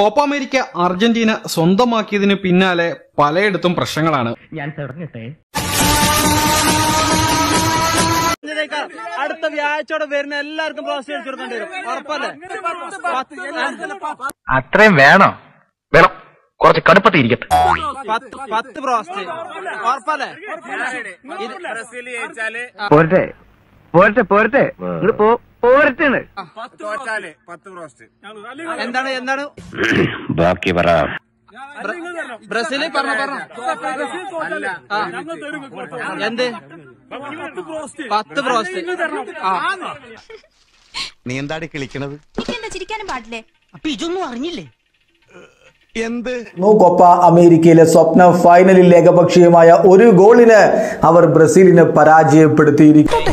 Copa America Argentina സ്വന്തമാക്കിയതിന് പിന്നാലെ പലയിടത്തും പ്രശ്നങ്ങളാണ്. ഞാൻ തുടങ്ങട്ടെ. അടുത്ത വ്യാഴ്ചയോടെ വരുന്ന എല്ലാവർക്കും പോസ്റ്റ് അടിച്ചു കൊടുക്കേണ്ടി വരും. ഉറപ്പല്ലേ? അത്രയും വേണോ. വേണം. കുറച്ച് കടുപ്പത്തിൽ ഇരിക്കട്ടെ. പത്ത് പത്ത് ബ്രോസ്റ്റ് ഉറപ്പല്ലേ? പോരട്ടെ. പോരട്ടെ പോരട്ടെ. ഇങ്ങോട്ട് പോ. പോരട്ടെ എന്താണ് എന്താണ്? ബാക്കി പറ. ബ്രസീലിൽ പറഞ്ഞ പറഞ്ഞ. എന്ത്? പത്ത് പ്രോസ്റ്റ് നീ എന്താടി കിളിക്കണത്? ചിരിക്കാനും പാടില്ലേ? അപ്പൊ ഇതൊന്നും അറിഞ്ഞില്ലേ? എന്ത്? നോക്കൊപ്പ അമേരിക്കയിലെ സ്വപ്ന ഫൈനലിൽ ഏകപക്ഷീയമായ ഒരു ഗോളിന് അവർ ബ്രസീലിനെ പരാജയപ്പെടുത്തിയിരിക്കും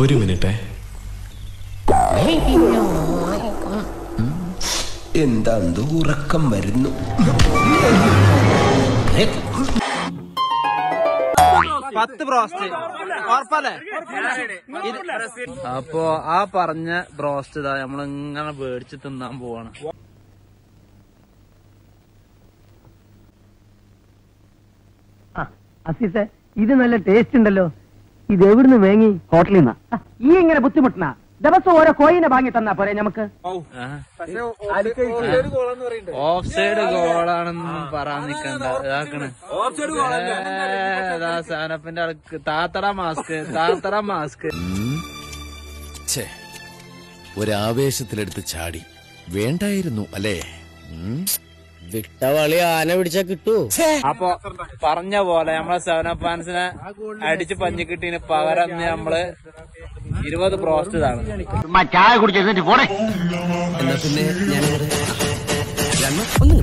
ഒരു മിനിറ്റ്. എന്താ ഉറക്കം വരുന്നു? പത്ത് ബ്രോസ്റ്റ്. ഉറപ്പല്ലേ? അപ്പോ ആ പറഞ്ഞ ബ്രോസ്റ്റ് ഇതാ നമ്മളിങ്ങനെ മേടിച്ച് തിന്നാൻ പോവാണ്. അസീസെ ഇത് നല്ല ടേസ്റ്റ് ഉണ്ടല്ലോ. ഇത് എവിടുന്ന് വേങ്ങി ഹോട്ടലിൽ നിന്നാ. ഈ ഇങ്ങനെ ബുദ്ധിമുട്ടണ ദിവസം ഓരോ കോയിനെ വാങ്ങി തന്നാ പോരെ നമുക്ക്? ഓഫ് സൈഡ് ഗോളാണെന്നും പറയാൻ നിക്കണ്ട. ഇതാക്കണ്. സാനപ്പിന്റെ ആൾക്ക് താത്തട മാസ്ക് താത്തട മാസ്ക്. ഒരാവേശത്തിലെടുത്ത് ചാടി. വേണ്ടായിരുന്നു അല്ലേ? വിട്ടവളി ആന പിടിച്ചാ കിട്ടൂ. അപ്പൊ പറഞ്ഞ പോലെ നമ്മളെ സെവൻ അപ്പ് ഫാൻസിനെ അടിച്ച് പഞ്ഞിക്കിട്ടീന് പകരം നമ്മൾ ഇരുപത് പ്രോസ്റ്റ് ഇതാണ്. ചായ കുടിച്ചിട്ട് പോടെ എന്നാ പിന്നെ ഞാൻ ഒന്നും